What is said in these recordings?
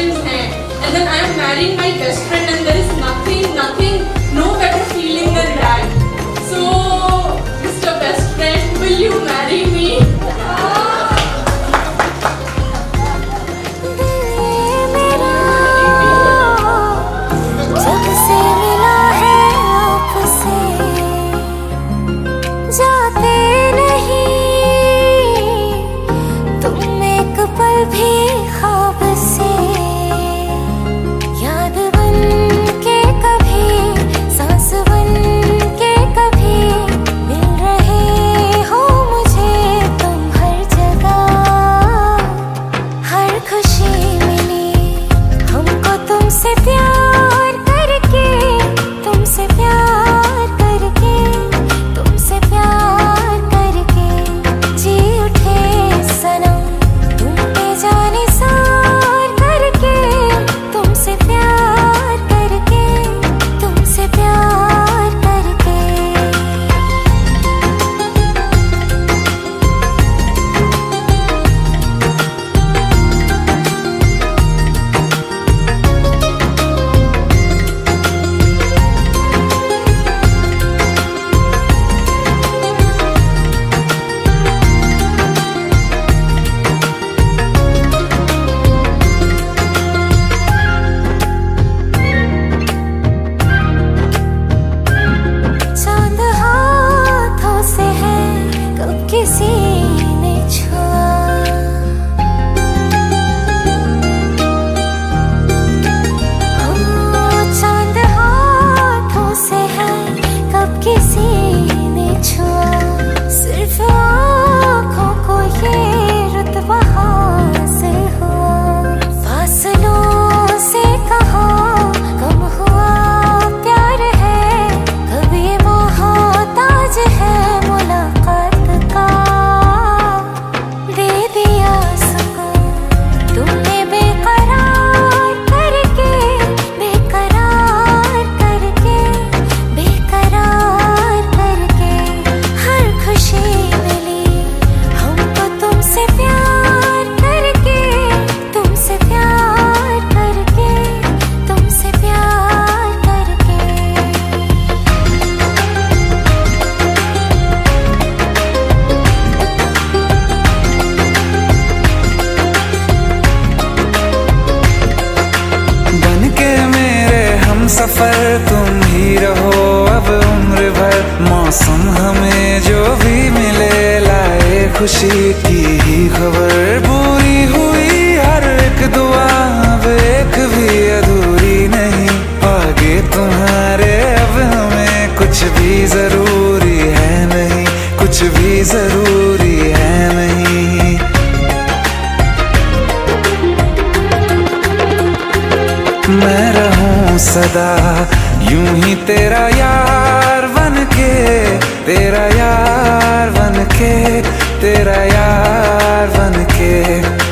friend's hand. And then I am marrying my best friend and there is nothing, nothing सफ़र तुम ही रहो, अब उम्र भर मौसम हमें जो भी मिले, लाए खुशी की ही खबर। पूरी हुई हर एक दुआ, अब एक भी अधूरी नहीं। आगे तुम्हारे अब हमें कुछ भी ज़रूरी है नहीं, कुछ भी ज़रूरी है नहीं। मेरा सदा। यूँ ही तेरा यार बन के तेरा यार बन के तेरा यार बन के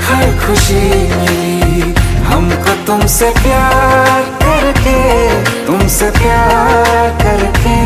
हर खुशी मिली। हमको तुमसे प्यार करके, तुमसे प्यार करके।